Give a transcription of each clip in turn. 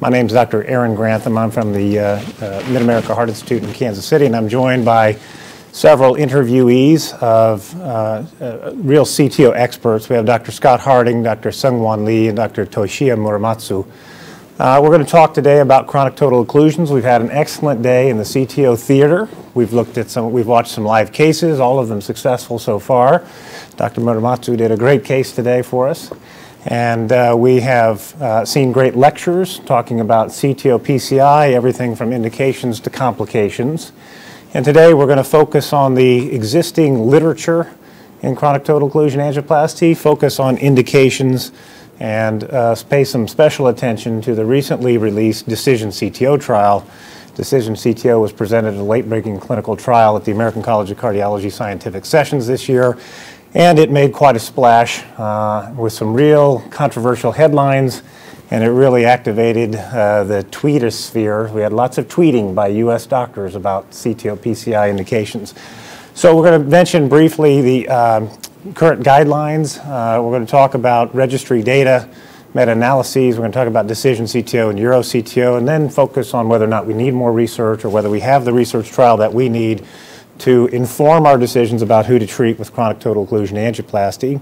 My name is Dr. Aaron Grantham. I'm from the uh, uh, Mid-America Heart Institute in Kansas City, and I'm joined by several interviewees of uh, uh real CTO experts. We have Dr. Scott Harding, Dr. Seung-Whan Lee, and Dr. Toshiya Muramatsu. Uh, we're going to talk today about chronic total occlusions. We've had an excellent day in the CTO theater. We've looked at some, we've watched some live cases, all of them successful so far. Dr. Muramatsu did a great case today for us. And uh, we have uh, seen great lectures talking about CTO PCI, everything from indications to complications. And today we're going to focus on the existing literature in chronic total occlusion angioplasty, focus on indications, and uh, pay some special attention to the recently released Decision CTO trial. Decision CTO was presented in a late-breaking clinical trial at the American College of Cardiology Scientific Sessions this year and it made quite a splash uh, with some real controversial headlines, and it really activated uh, the tweetosphere. We had lots of tweeting by U.S. doctors about CTO PCI indications. So we're going to mention briefly the uh, current guidelines. Uh, we're going to talk about registry data, meta-analyses. We're going to talk about decision CTO and Euro CTO, and then focus on whether or not we need more research or whether we have the research trial that we need to inform our decisions about who to treat with chronic total occlusion angioplasty.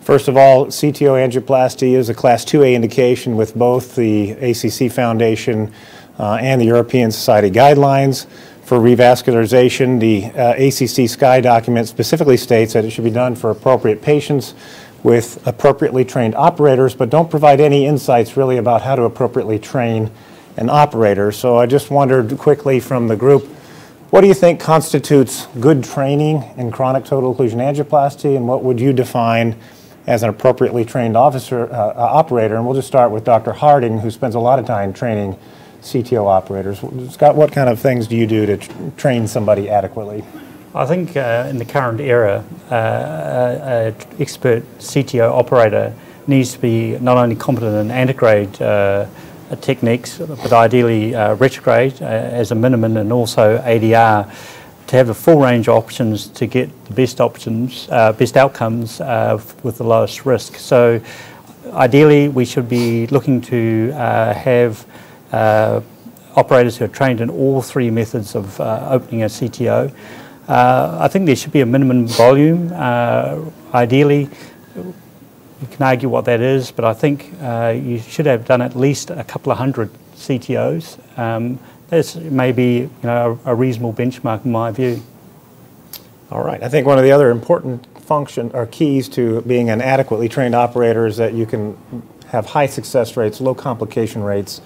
First of all, CTO angioplasty is a class 2A indication with both the ACC Foundation uh, and the European Society guidelines. For revascularization, the uh, ACC SCAI document specifically states that it should be done for appropriate patients with appropriately trained operators, but don't provide any insights really about how to appropriately train an operator. So I just wondered quickly from the group, what do you think constitutes good training in chronic total occlusion angioplasty, and what would you define as an appropriately trained officer uh, uh, operator? And we'll just start with Dr. Harding, who spends a lot of time training CTO operators. Scott, what kind of things do you do to train somebody adequately? I think uh, in the current era, uh, an expert CTO operator needs to be not only competent in antegrade uh, uh, techniques, but ideally uh, retrograde uh, as a minimum and also ADR to have a full range of options to get the best options, uh, best outcomes uh, with the lowest risk. So ideally we should be looking to uh, have operators who are trained in all three methods of opening a CTO. I think there should be a minimum volume. ideally, you can argue what that is, but I think uh, you should have done at least a couple of hundred CTOs. Um, that's maybe you know, a, a, reasonable benchmark in my view. All right. I think one of the other important function or keys to being an adequately trained operator is that you can have high success rates, low complication rates,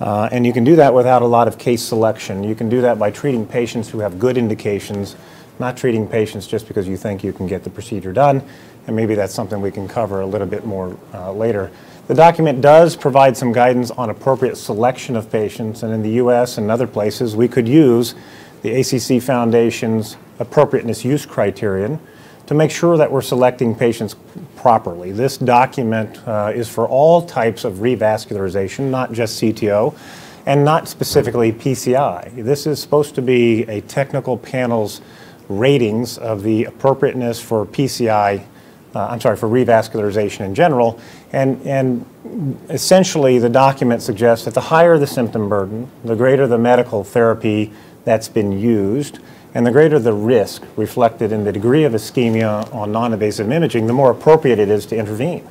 uh, and you can do that without a lot of case selection. You can do that by treating patients who have good indications, not treating patients just because you think you can get the procedure done and maybe that's something we can cover a little bit more uh, later. The document does provide some guidance on appropriate selection of patients, and in the U.S. and other places, we could use the ACC Foundation's appropriateness use criterion to make sure that we're selecting patients properly. This document uh, is for all types of revascularization, not just CTO, and not specifically PCI. This is supposed to be a technical panel's ratings of the appropriateness for PCI uh, I'm sorry, for revascularization in general. And, and essentially, the document suggests that the higher the symptom burden, the greater the medical therapy that's been used, and the greater the risk reflected in the degree of ischemia on non-invasive imaging, the more appropriate it is to intervene.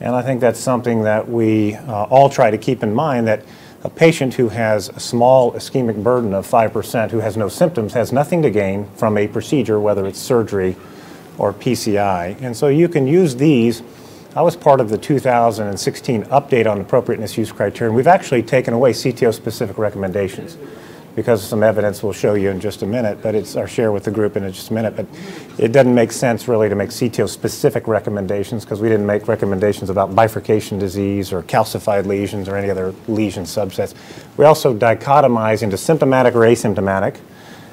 And I think that's something that we uh, all try to keep in mind that a patient who has a small ischemic burden of 5% who has no symptoms has nothing to gain from a procedure, whether it's surgery or PCI. And so you can use these. I was part of the 2016 update on appropriateness use criteria. We've actually taken away CTO specific recommendations because some evidence we'll show you in just a minute, but it's our share with the group in just a minute. But it doesn't make sense really to make CTO specific recommendations because we didn't make recommendations about bifurcation disease or calcified lesions or any other lesion subsets. We also dichotomize into symptomatic or asymptomatic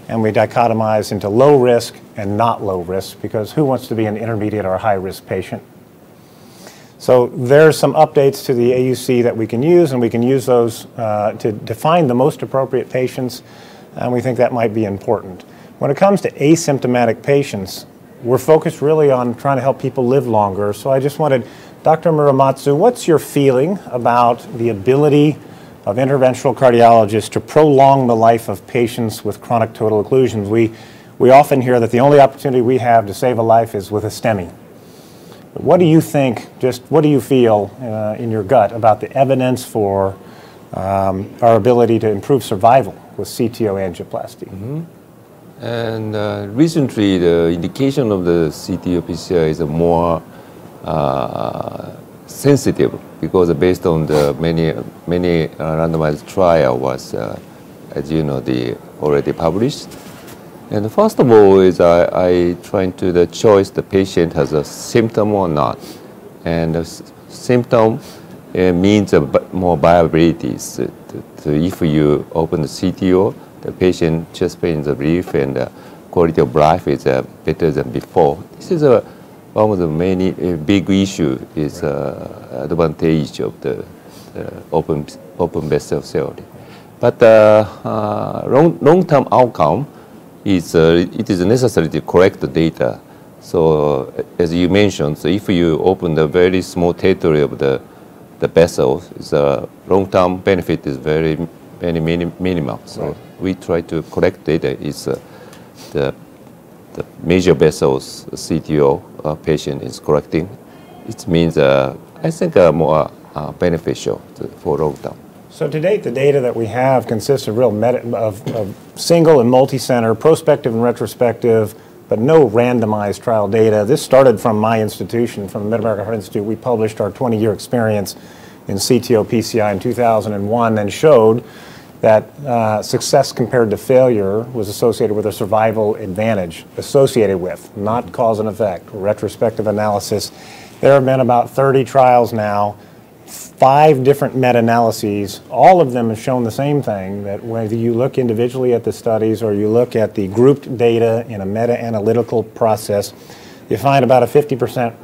and we dichotomize into low risk and not low risk because who wants to be an intermediate or high risk patient? So there's some updates to the AUC that we can use, and we can use those uh, to define the most appropriate patients, and we think that might be important. When it comes to asymptomatic patients, we're focused really on trying to help people live longer. So I just wanted, Dr. Muramatsu, what's your feeling about the ability of interventional cardiologists to prolong the life of patients with chronic total occlusions. We, we often hear that the only opportunity we have to save a life is with a STEMI. What do you think, just what do you feel uh, in your gut about the evidence for um, our ability to improve survival with CTO angioplasty? Mm-hmm. And uh, recently, the indication of the CTO PCI is a more uh, sensitive because based on the many many uh, randomized trial was, uh, as you know, the already published. And first of all is I, I trying to the choice the patient has a symptom or not, and the symptom uh, means a more viabilities. To, to, if you open the CTO, the patient chest pain is relief and the quality of life is uh, better than before. This is a one of the many uh, big issue is uh, advantage of the open open vessel theory. But uh, long long term outcome is it is necessary to collect the data. So as you mentioned, so if you open the very small territory of the the vessels, the long term benefit is very very minim minimal. So right. we try to collect data. Is uh, the the major vessels CTO uh, patient is correcting, it means, uh, I think, uh, more beneficial to, for long term. So to date, the data that we have consists of real of, of single and multi-center, prospective and retrospective, but no randomized trial data. This started from my institution, from the Mid-America Heart Institute. We published our 20-year experience in CTO PCI in 2001 and showed that uh, success compared to failure was associated with a survival advantage, associated with, not cause and effect, retrospective analysis. There have been about 30 trials now, five different meta-analyses. All of them have shown the same thing, that whether you look individually at the studies or you look at the grouped data in a meta-analytical process, you find about a 50%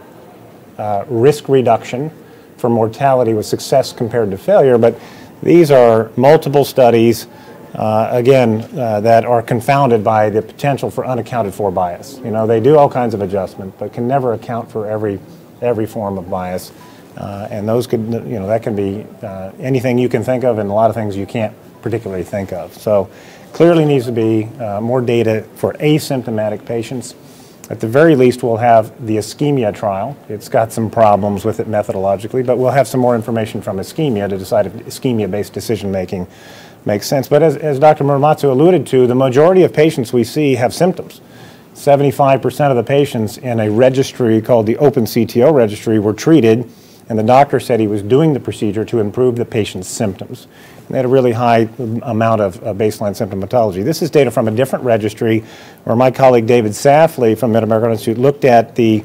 uh, risk reduction for mortality with success compared to failure. But these are multiple studies, uh, again, uh, that are confounded by the potential for unaccounted for bias. You know, they do all kinds of adjustment, but can never account for every, every form of bias. Uh, and those could, you know, that can be uh, anything you can think of and a lot of things you can't particularly think of. So clearly needs to be uh, more data for asymptomatic patients. At the very least, we'll have the ischemia trial. It's got some problems with it methodologically, but we'll have some more information from ischemia to decide if ischemia-based decision-making makes sense. But as, as Dr. Muramatsu alluded to, the majority of patients we see have symptoms. 75% of the patients in a registry called the Open CTO registry were treated, and the doctor said he was doing the procedure to improve the patient's symptoms. They had a really high amount of uh, baseline symptomatology. This is data from a different registry where my colleague David Safley from Mid-American Institute looked at the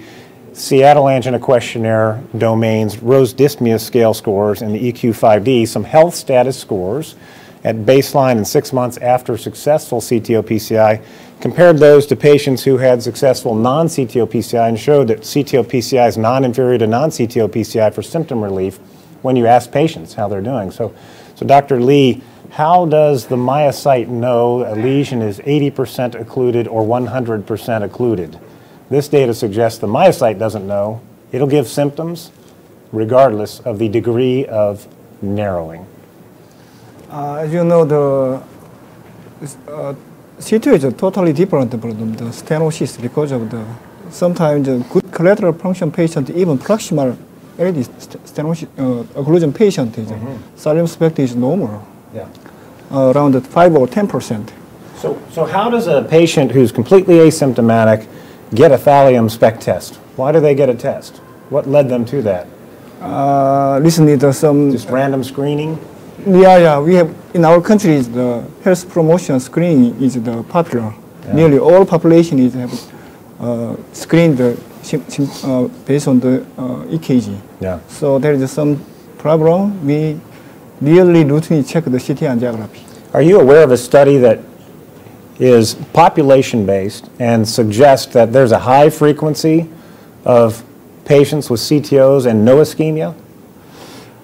Seattle Angina Questionnaire domains, Rose Dyspnea scale scores, and the EQ5D, some health status scores at baseline and six months after successful CTO PCI, compared those to patients who had successful non-CTO PCI and showed that CTO PCI is non-inferior to non-CTO PCI for symptom relief when you ask patients how they're doing. So so Dr. Lee, how does the myocyte know a lesion is 80% occluded or 100% occluded? This data suggests the myocyte doesn't know. It'll give symptoms regardless of the degree of narrowing. Uh, as you know, the uh, CTO is totally different from the stenosis because of the sometimes the good collateral function patient even proximal already stenosis, uh, occlusion patient is mm-hmm. thallium spect is normal. Yeah. Uh, around 5 or 10 percent. So, so how does a patient who's completely asymptomatic get a thallium SPECT test? Why do they get a test? What led them to that? Uh, recently, there's some just random screening. Yeah, yeah. We have in our country the health promotion screening is the popular. Yeah. Nearly all population is have uh, screened uh, based on the uh, EKG. Yeah. So there is some problem. We really routinely check the CT angiography. Are you aware of a study that is population-based and suggests that there's a high frequency of patients with CTOs and no ischemia?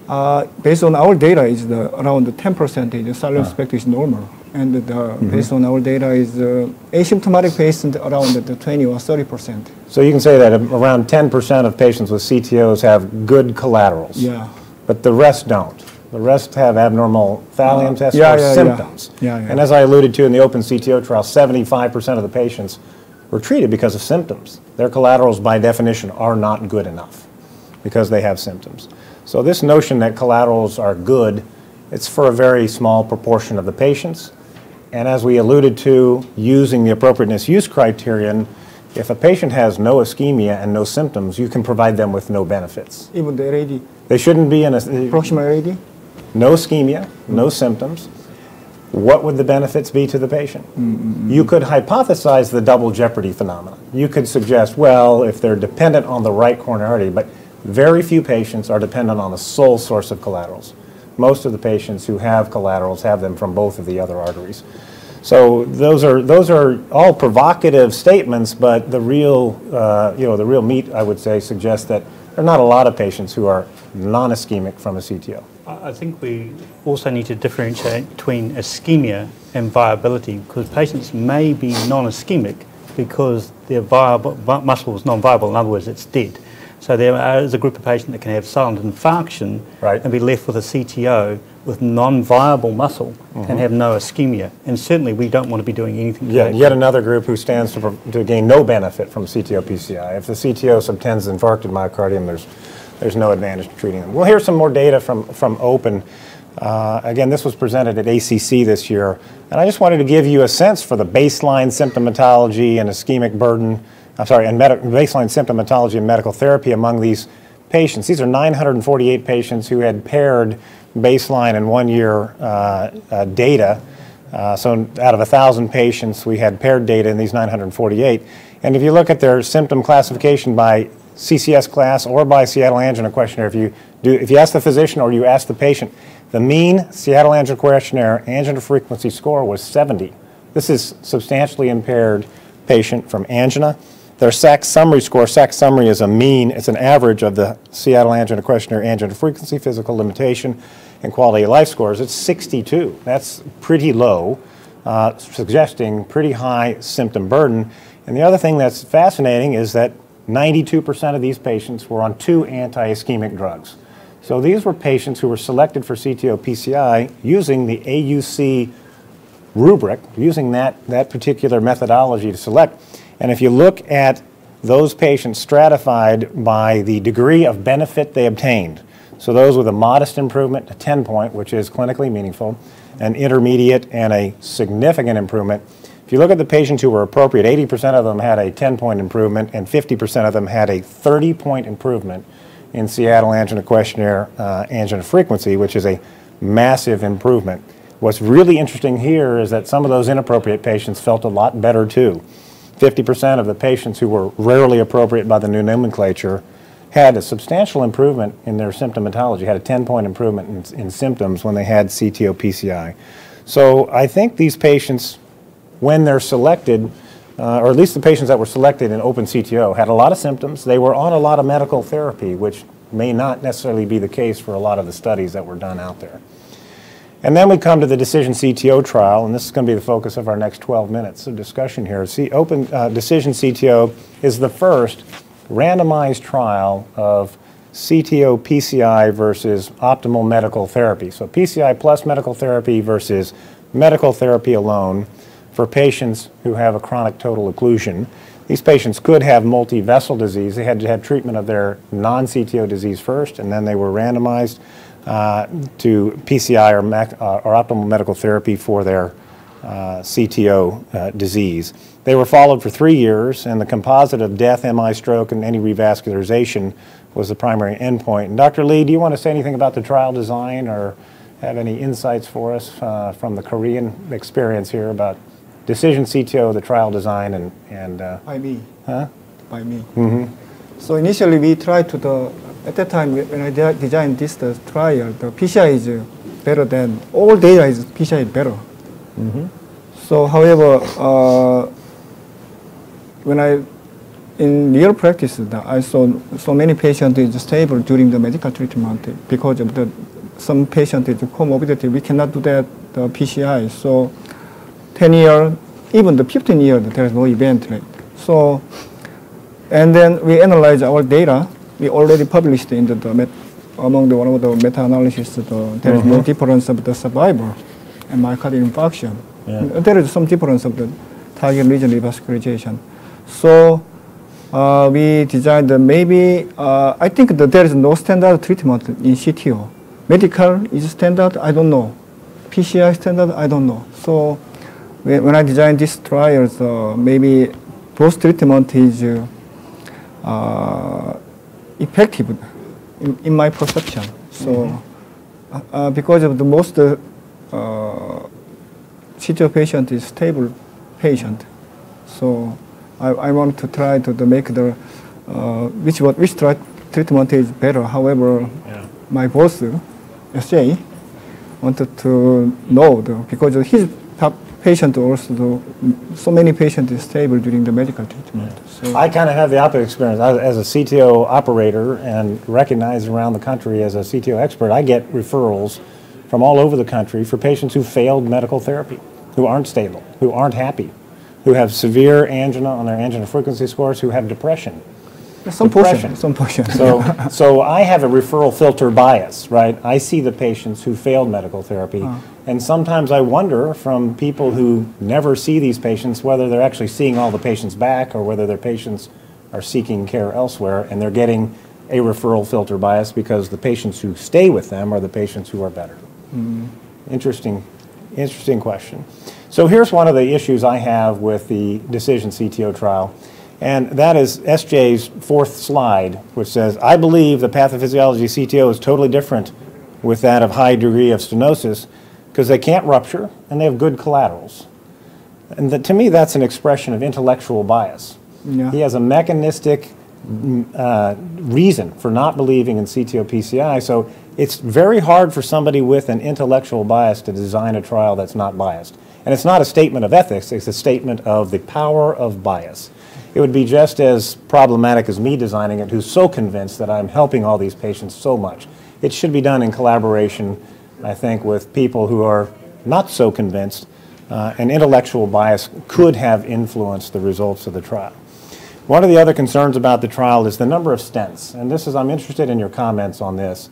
Uh, based on our data, is the around 10 percent. The silent uh. is normal and the, mm -hmm. based on our data is uh, asymptomatic patients around the 20 or 30 percent. So you can say that around 10 percent of patients with CTOs have good collaterals. Yeah. But the rest don't. The rest have abnormal thallium tests yeah, or yeah, yeah. symptoms. Yeah, yeah. And as I alluded to in the open CTO trial, 75% of the patients were treated because of symptoms. Their collaterals, by definition, are not good enough because they have symptoms. So this notion that collaterals are good, it's for a very small proportion of the patients. And as we alluded to, using the appropriateness use criterion, if a patient has no ischemia and no symptoms, you can provide them with no benefits. Even the RAD, They shouldn't be in a, proximal RAD, no ischemia, no symptoms. What would the benefits be to the patient? Mm, mm, mm. You could hypothesize the double jeopardy phenomenon. You could suggest, well, if they're dependent on the right coronary artery, but very few patients are dependent on a sole source of collaterals. Most of the patients who have collaterals have them from both of the other arteries. So those are those are all provocative statements, but the real uh, you know the real meat I would say suggests that there are not a lot of patients who are non-ischemic from a CTO. I think we also need to differentiate between ischemia and viability because patients may be non-ischemic because their viable, muscle is non-viable. In other words, it's dead. So there is a group of patients that can have silent infarction Right. and be left with a CTO with non-viable muscle and have no ischemia. And certainly we don't want to be doing anything. Yeah, yet another group who stands to, to gain no benefit from CTO PCI. If the CTO subtends infarcted myocardium, there's, there's no advantage to treating them. We'll hear some more data from, from OPEN. Uh, again, this was presented at ACC this year, and I just wanted to give you a sense for the baseline symptomatology and ischemic burden, I'm sorry, and baseline symptomatology and medical therapy among these patients. These are 948 patients who had paired baseline and one-year uh, uh, data. Uh, so out of 1,000 patients, we had paired data in these 948. And if you look at their symptom classification by CCS class or by Seattle Angina Questionnaire, if you, do, if you ask the physician or you ask the patient, the mean Seattle Angina Questionnaire angina frequency score was 70. This is substantially impaired patient from angina. Their SAQ summary score, SAQ summary is a mean, it's an average of the Seattle Angina Questionnaire angina frequency, physical limitation, and quality of life scores. It's 62. That's pretty low, uh, suggesting pretty high symptom burden. And the other thing that's fascinating is that 92% of these patients were on two anti-ischemic drugs. So these were patients who were selected for CTO PCI using the AUC rubric, using that, that particular methodology to select. And if you look at those patients stratified by the degree of benefit they obtained, so those with a modest improvement, a 10 point, which is clinically meaningful, an intermediate, and a significant improvement. If you look at the patients who were appropriate, 80% of them had a 10 point improvement, and 50% of them had a 30 point improvement in Seattle Angina Questionnaire uh, angina frequency, which is a massive improvement. What's really interesting here is that some of those inappropriate patients felt a lot better too. 50% of the patients who were rarely appropriate by the new nomenclature had a substantial improvement in their symptomatology, had a 10 point improvement in, in symptoms when they had CTO PCI. So I think these patients, when they're selected, uh, or at least the patients that were selected in open CTO, had a lot of symptoms. They were on a lot of medical therapy, which may not necessarily be the case for a lot of the studies that were done out there. And then we come to the Decision CTO trial, and this is going to be the focus of our next 12 minutes of discussion here. See, Open uh, Decision CTO is the first randomized trial of CTO PCI versus optimal medical therapy. So PCI plus medical therapy versus medical therapy alone for patients who have a chronic total occlusion. These patients could have multi-vessel disease. They had to have treatment of their non-CTO disease first, and then they were randomized uh, to PCI or, mac, uh, or optimal medical therapy for their uh, CTO uh, disease. They were followed for three years, and the composite of death, MI, stroke, and any revascularization was the primary endpoint. And Dr. Lee, do you want to say anything about the trial design or have any insights for us uh, from the Korean experience here about decision CTO, the trial design, and, and uh, by me. Huh? By me. So initially we tried to the, at that time when I de- designed this the trial, the PCI is uh, better than, all data is PCI is better. So however, uh, when I, in real practice, I saw so many patients is stable during the medical treatment because of the, some patient is comorbidity, we cannot do that, the PCI. So 10 year, even the 15 year, there is no event. Like. So, and then we analyze our data. We already published in the, the met, among the one of the meta-analysis, the, there is no Mm-hmm. difference of the survivor and myocardial infarction. Yeah. There is some difference of the target region revascularization. So uh, we designed the maybe, uh, I think that there is no standard treatment in CTO. Medical is standard, I don't know. PCI standard, I don't know. So when, when I designed this trial, uh, maybe post-treatment is uh, uh, effective in, in my perception. So uh, uh, because of the most uh, patient is stable patient, so I, I want to try to, to make the uh, which what which treatment is better. However, Yeah. my boss, SJ, wanted to know the, because his patient also so many patients is stable during the medical treatment. So I kind of have the opposite experience. I- As a CTO operator and recognized around the country as a CTO expert, I get referrals from all over the country for patients who failed medical therapy, who aren't stable, who aren't happy, who have severe angina on their angina frequency scores, who have depression. some depression. portion, some portion. So, so I have a referral filter bias, right? I see the patients who failed medical therapy, uh-huh. And sometimes I wonder from people who never see these patients whether they're actually seeing all the patients back or whether their patients are seeking care elsewhere, and they're getting a referral filter bias because the patients who stay with them are the patients who are better. Mm-hmm. Interesting, interesting question. So here's one of the issues I have with the decision CTO trial, and that is SJ's fourth slide, which says, I believe the pathophysiology CTO is totally different with that of high degree of stenosis because they can't rupture and they have good collaterals. And that, to me, that's an expression of intellectual bias. Yeah. He has a mechanistic mm, uh, reason for not believing in CTO PCI, so it's very hard for somebody with an intellectual bias to design a trial that's not biased. And it's not a statement of ethics, it's a statement of the power of bias. It would be just as problematic as me designing it, who's so convinced that I'm helping all these patients so much. It should be done in collaboration, I think, with people who are not so convinced, uh, and intellectual bias could have influenced the results of the trial. One of the other concerns about the trial is the number of stents, and this is, I'm interested in your comments on this.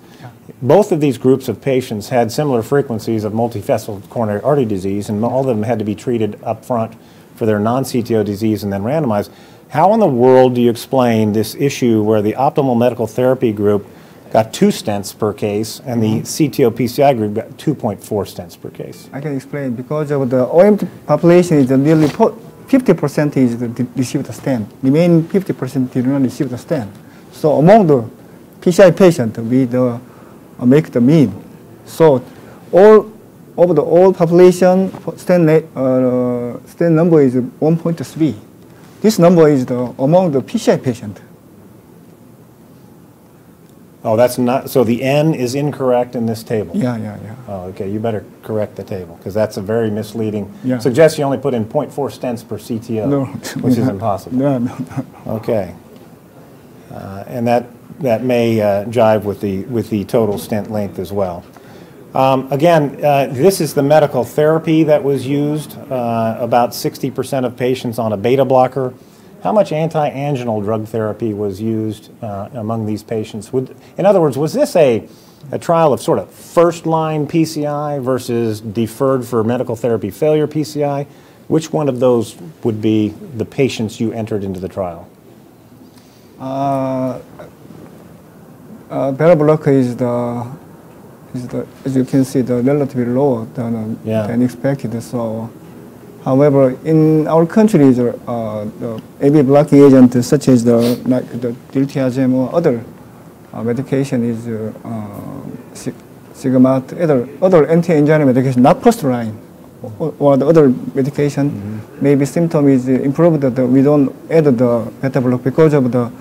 Both of these groups of patients had similar frequencies of multifaceted coronary artery disease, and all of them had to be treated up front for their non-CTO disease and then randomized. How in the world do you explain this issue where the optimal medical therapy group got two stents per case and the CTO PCI group got 2.4 stents per case? I can explain because of the OMT population is nearly 50% is the, received the stent. Remaining 50% did not receive the stent. So among the PCI patient, we the, uh, make the mean. So all over the all population, stent, uh, stent number is 1.3. This number is the among the PCI patient. Oh, that's not, so the N is incorrect in this table? Yeah, yeah, yeah. Oh, okay, you better correct the table, because that's a very misleading, Yeah. suggests you only put in .4 stents per CTO, No. which is impossible. No, no, no. Okay. Uh, And that, that may uh, jive with the, with the total stent length as well. Um, Again, uh, this is the medical therapy that was used, uh, about 60% of patients on a beta blocker. How much anti-anginal drug therapy was used uh, among these patients? Would- In other words, was this a, a trial of sort of first-line PCI versus deferred for medical therapy failure PCI? Which one of those would be the patients you entered into the trial? Uh, uh, beta blocker is the, is the, as you can see, the relatively lower than, Yeah. than expected. So, however, in our country, the, uh, the AV blocking agent such as the like the diltiazem or other uh, medication is uh, uh, sig- Sigmart, other other anti-angina medication, not first line. Or, or the other medication, maybe symptom is improved. That we don't add the beta block because of the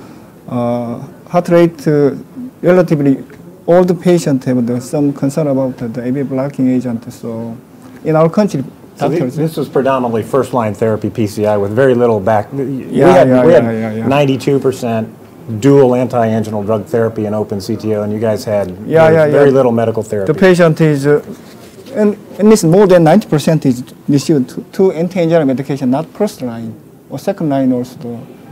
uh, heart rate. Uh, relatively old patient have the, some concern about the, the AV blocking agent. So, in our country, So thi- this was predominantly first-line therapy PCI with very little back. we Yeah, had- yeah, We yeah, yeah, yeah. had 92% dual anti-anginal drug therapy and open CTO, and you guys had Yeah, very- yeah, very yeah. little medical therapy. The patient is, uh, and at least more than 90% is received two, two anti-angina medication, not first line or second line also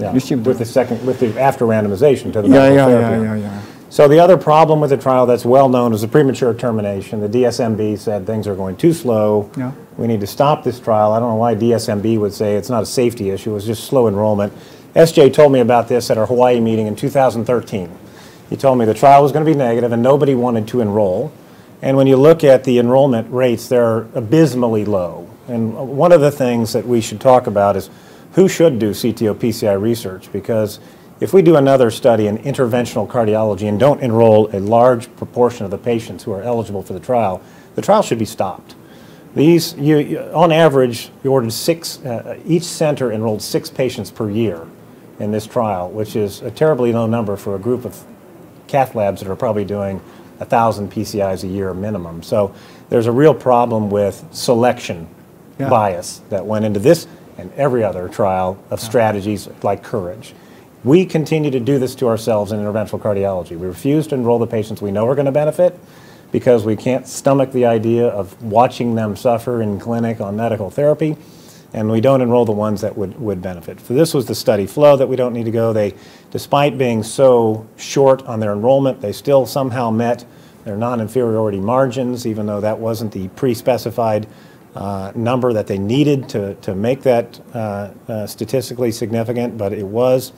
Yeah, received. With the second, with the, after randomization to the yeah, medical yeah, therapy. yeah, yeah, yeah. So the other problem with the trial that's well known is the premature termination. The DSMB said things are going too slow. Yeah. We need to stop this trial. I don't know why DSMB would say it's not a safety issue, it's just slow enrollment. SJ told me about this at our Hawaii meeting in 2013. He told me the trial was going to be negative and nobody wanted to enroll. And when you look at the enrollment rates, they're abysmally low. And one of the things that we should talk about is who should do CTO PCI research because if we do another study in interventional cardiology and don't enroll a large proportion of the patients who are eligible for the trial, the trial should be stopped. These, you, you- on average, you ordered six, uh, each center enrolled six patients per year in this trial, which is a terribly low number for a group of cath labs that are probably doing 1,000 PCIs a year minimum. So there's a real problem with selection Yeah. bias that went into this and every other trial of strategies like Courage. We continue to do this to ourselves in interventional cardiology. We refuse to enroll the patients we know are going to benefit because we can't stomach the idea of watching them suffer in clinic on medical therapy, and we don't enroll the ones that would, would benefit. So this was the study flow that we don't need to go. They, despite being so short on their enrollment, they still somehow met their non-inferiority margins, even though that wasn't the pre-specified uh, number that they needed to, to make that uh, uh, statistically significant, but it was.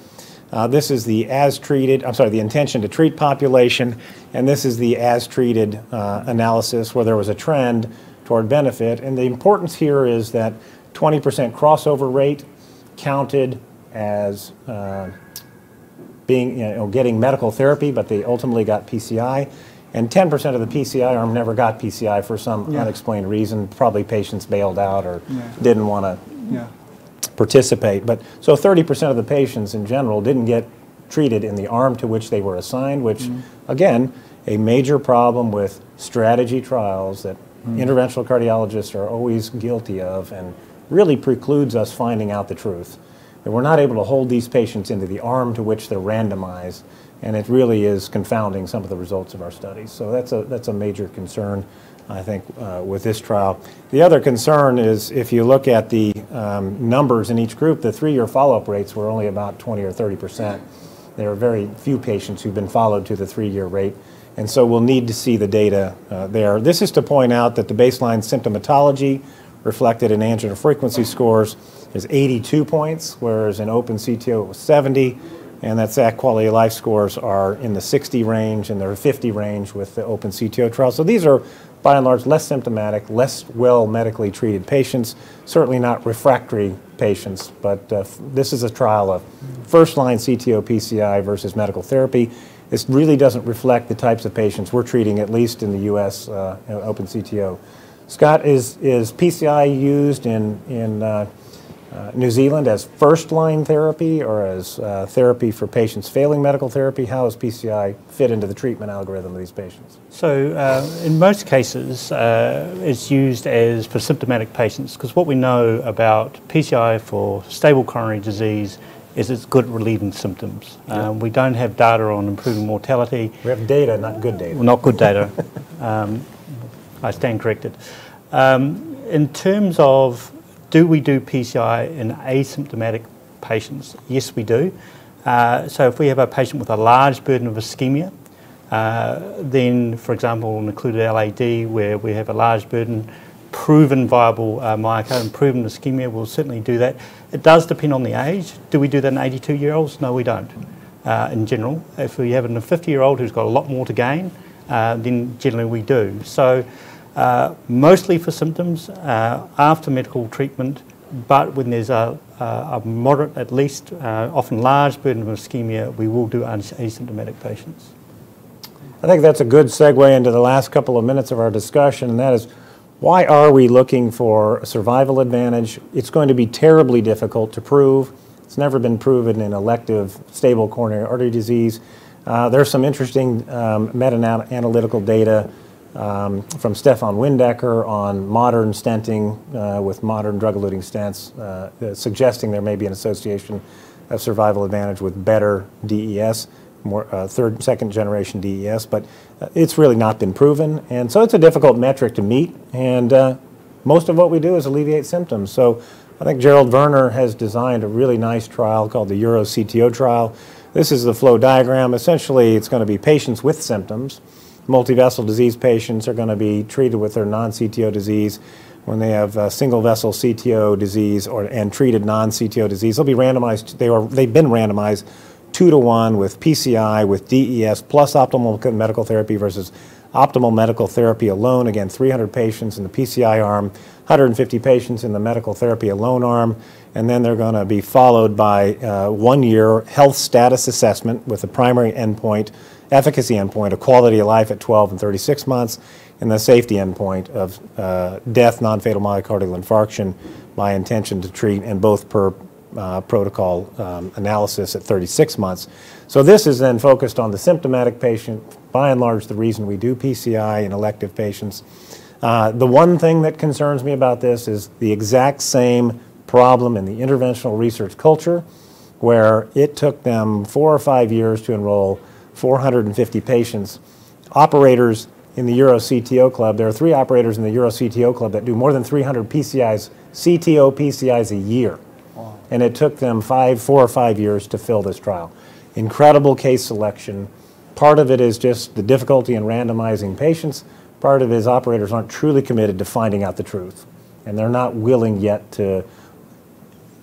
Uh, This is the as-treated, I'm sorry, the intention to treat population, and this is the as-treated uh, analysis where there was a trend toward benefit. And the importance here is that 20% crossover rate counted as uh, being, you know, getting medical therapy, but they ultimately got PCI. And 10% of the PCI arm never got PCI for some Yeah. unexplained reason. Probably patients bailed out or Yeah. didn't want to Yeah. Participate. But so 30% of the patients in general didn't get treated in the arm to which they were assigned, which mm-hmm. again, a major problem with strategy trials that mm-hmm. interventional cardiologists are always guilty of and really precludes us finding out the truth. That we're not able to hold these patients into the arm to which they're randomized, and it really is confounding some of the results of our studies. So that's a, that's a major concern. I think, uh, with this trial. The other concern is if you look at the um, numbers in each group, the three-year follow-up rates were only about 20 or 30 percent. There are very few patients who've been followed to the three-year rate, and so we'll need to see the data uh, there. This is to point out that the baseline symptomatology reflected in angina frequency scores is 82 points, whereas in open CTO it was 70, and that SAQ quality of life scores are in the 60 range and they're 50 range with the open CTO trial. So these are by and large less symptomatic, less well medically treated patients, certainly not refractory patients, but uh, this is a trial of first line CTO PCI versus medical therapy. This really doesn't reflect the types of patients we're treating, at least in the US uh, open CTO. Scott, is, is PCI used in, in uh, uh, New Zealand as first-line therapy or as uh, therapy for patients failing medical therapy? How does PCI fit into the treatment algorithm of these patients? So, uh, in most cases, uh, it's used as for symptomatic patients because what we know about PCI for stable coronary disease is it's good at relieving symptoms. Um, we don't have data on improving mortality. We have data, not good data. Well, not good data. um, I stand corrected. Um, in terms of do we do PCI in asymptomatic patients? Yes, we do. Uh, so if we have a patient with a large burden of ischemia, uh, then, for example, an occluded LAD where we have a large burden, proven viable uh, myocardium, proven ischemia, we'll certainly do that. It does depend on the age. Do we do that in 82 year olds? No, we don't. Uh, in general, if we have a 50 year old who's got a lot more to gain, uh, then generally we do. So, uh, mostly for symptoms uh, after medical treatment, but when there's a, a, moderate, at least uh, often large burden of ischemia, we will do asymptomatic patients. I think that's a good segue into the last couple of minutes of our discussion, and that is why are we looking for a survival advantage? It's going to be terribly difficult to prove. It's never been proven in elective stable coronary artery disease. Uh, there's some interesting um, meta-analytical data um, from Stefan Windecker on modern stenting uh, with modern drug-eluting stents, uh, suggesting there may be an association of survival advantage with better DES, more uh, third, second generation DES, but uh, it's really not been proven, and so it's a difficult metric to meet. And uh, most of what we do is alleviate symptoms. So I think Gerald Werner has designed a really nice trial called the Euro CTO trial. This is the flow diagram. Essentially, it's going to be patients with symptoms. Multivessel disease patients are going to be treated with their non-CTO disease. When they have uh, single vessel CTO disease or, and treated non-CTO disease, they'll be randomized. They are, they've been randomized two to one with PCI, with DES, plus optimal medical therapy versus optimal medical therapy alone. Again, 300 patients in the PCI arm, 150 patients in the medical therapy alone arm, and then they're going to be followed by uh, one year health status assessment with the primary endpoint, efficacy endpoint of quality of life at 12 and 36 months, and the safety endpoint of uh, death, non-fatal myocardial infarction by intention to treat, and both per uh, protocol um, analysis at 36 months. So this is then focused on the symptomatic patient, by and large the reason we do PCI in elective patients. Uh, the one thing that concerns me about this is the exact same problem in the interventional research culture where it took them four or five years to enroll 450 patients. Operators in the Euro CTO Club, there are three operators in the Euro CTO Club that do more than 300 PCIs, CTO PCIs a year. Wow. And it took them five, four or five years to fill this trial. Incredible case selection. Part of it is just the difficulty in randomizing patients. Part of it is operators aren't truly committed to finding out the truth. And they're not willing yet to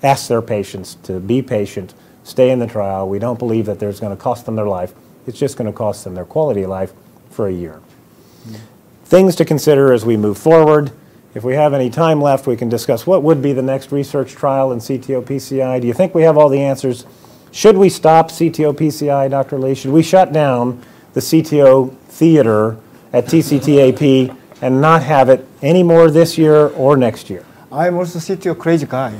ask their patients to be patient, stay in the trial. We don't believe that there's going to cost them their life. It's just going to cost them their quality of life for a year. Things to consider as we move forward. If we have any time left, we can discuss what would be the next research trial in CTO PCI. Do you think we have all the answers? Should we stop CTO PCI, Dr. Lee? Should we shut down the CTO theater at TCTAP and not have it anymore this year or next year? I'm also CTO crazy guy.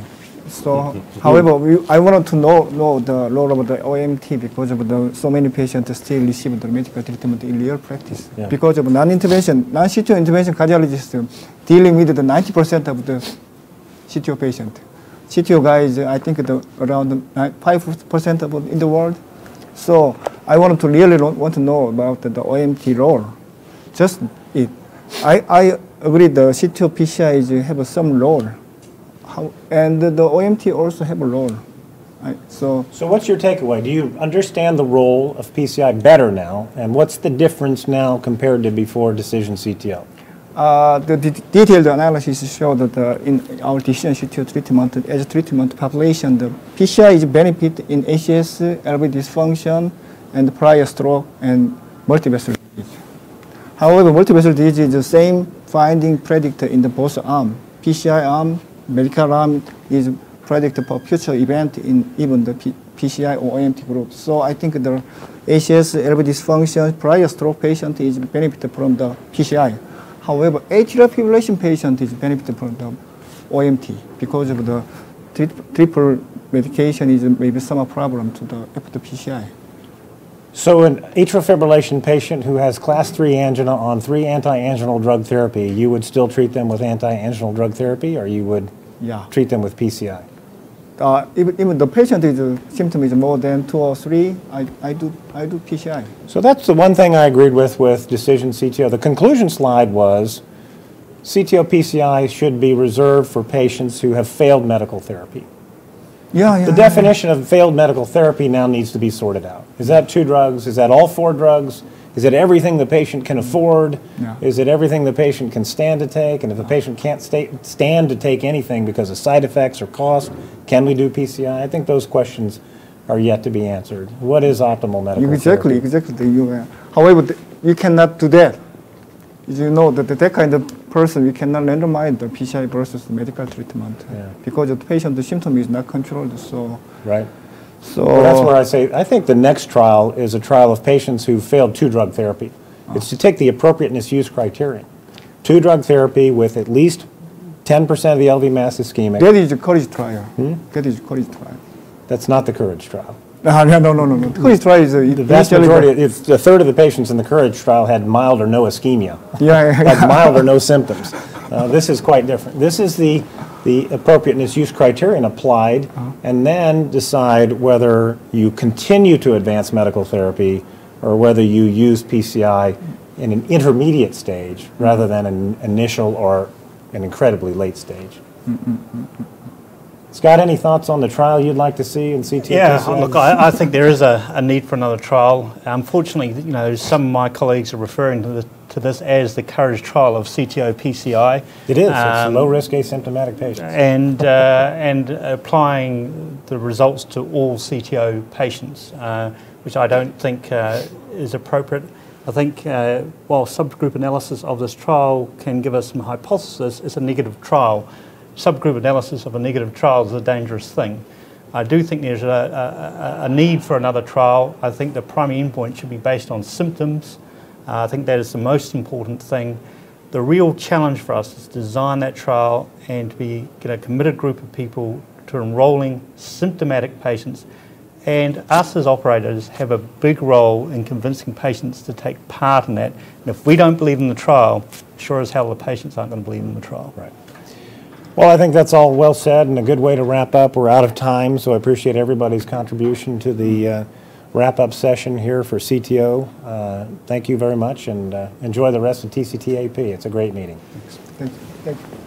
So, however, we, I wanted to know, know the role of the OMT because of the so many patients still receive the medical treatment in real practice. Yeah. Because of non-intervention, non-CTO intervention cardiologists dealing with the 90% of the CTO patient. CTO guys, I think the, around 5% of in the world. So I wanted to really want to know about the, the OMT role. Just it. I, I agree the CTO PCIs have some role how, and the OMT also have a role. Right? So, so what's your takeaway? Do you understand the role of PCI better now, and what's the difference now compared to before decision CTO? Uh, the detailed analysis showed that uh, in our decision CTO treatment, as treatment population, the PCI is benefit in ACS, LV dysfunction, and prior stroke and multivessel disease. However, multivessel disease is the same finding predictor in the both arm. PCI arm medical arm is predict for future event in even the P PCI or OMT group. So I think the ACS LV dysfunction prior stroke patient is benefit from the PCI. However, atrial fibrillation patient is benefit from the OMT because of the tri triple medication is maybe some problem to the after PCI. So an atrial fibrillation patient who has class 3 angina on three anti-anginal drug therapy, you would still treat them with anti-anginal drug therapy or you would yeah. treat them with PCI? Uh, even, even the patient is uh, symptom is more than two or three, I, I do I do PCI. So that's the one thing I agreed with with decision CTO. The conclusion slide was CTO PCI should be reserved for patients who have failed medical therapy. Yeah, yeah. The yeah, definition of failed medical therapy now needs to be sorted out. Is that two drugs? Is that all four drugs? Is it everything the patient can afford? Yeah. Is it everything the patient can stand to take? And if the patient can't stay, stand to take anything because of side effects or cost, can we do PCI? I think those questions are yet to be answered. What is optimal medical exactly, therapy? Exactly, you, uh, However, you cannot do that. You know that that kind of person, you cannot randomize the PCI versus medical treatment yeah. because the patient the symptom is not controlled. So right. So well, that's where I say I think the next trial is a trial of patients who failed two drug therapy. Oh. It's to take the appropriateness use criterion. Two drug therapy with at least 10% of the LV mass ischemic. That is the courage trial. Hmm? That is courage trial. That's not the courage trial. No, no, no, no, no. The courage trial is a, the vast majority. It's a third of the patients in the courage trial had mild or no ischemia. Yeah, yeah. had mild or no symptoms. Uh, this is quite different. This is the the appropriateness use criterion applied, uh -huh. and then decide whether you continue to advance medical therapy or whether you use PCI in an intermediate stage rather than an initial or an incredibly late stage. Scott, any thoughts on the trial you'd like to see in CTO? Yeah, look, I, I think there is a, a need for another trial. Unfortunately, you know, some of my colleagues are referring to, the, to this as the courage trial of CTO PCI. It is. It's Um, low-risk asymptomatic patients. and uh, and applying the results to all CTO patients, uh, which I don't think uh, is appropriate. I think uh, while subgroup analysis of this trial can give us some hypothesis, it's a negative trial. Subgroup analysis of a negative trial is a dangerous thing. I do think there's a, a, a need for another trial. I think the primary endpoint should be based on symptoms. Uh, I think that is the most important thing. The real challenge for us is to design that trial and to be get a committed group of people to enrolling symptomatic patients. And us as operators have a big role in convincing patients to take part in that. And if we don't believe in the trial, sure as hell the patients aren't going to believe in the trial. Right. Well, I think that's all well said and a good way to wrap up. We're out of time, so I appreciate everybody's contribution to the uh, wrap-up session here for CTO. Uh, Thank you very much, and uh, enjoy the rest of TCTAP. It's a great meeting. Thank you. Thank you.